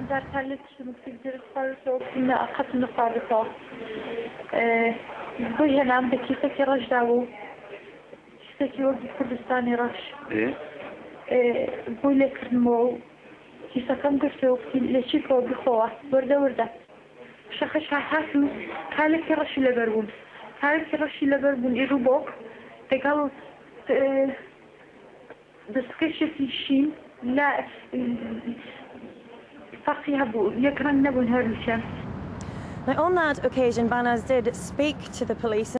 در تلت مكتب كنا أخذنا فارسو بوي هنا عم بكيسك رش داو كيسك وقت كردستاني رش إيه بوي لك نمو كيسكم قرتو لشي كو بخوة وردة وردة شخش هاتو كالك رش لبربون كالك رش لبربون إروبو تقال دسكش في شين لا on that occasion, Banaz did speak to the police.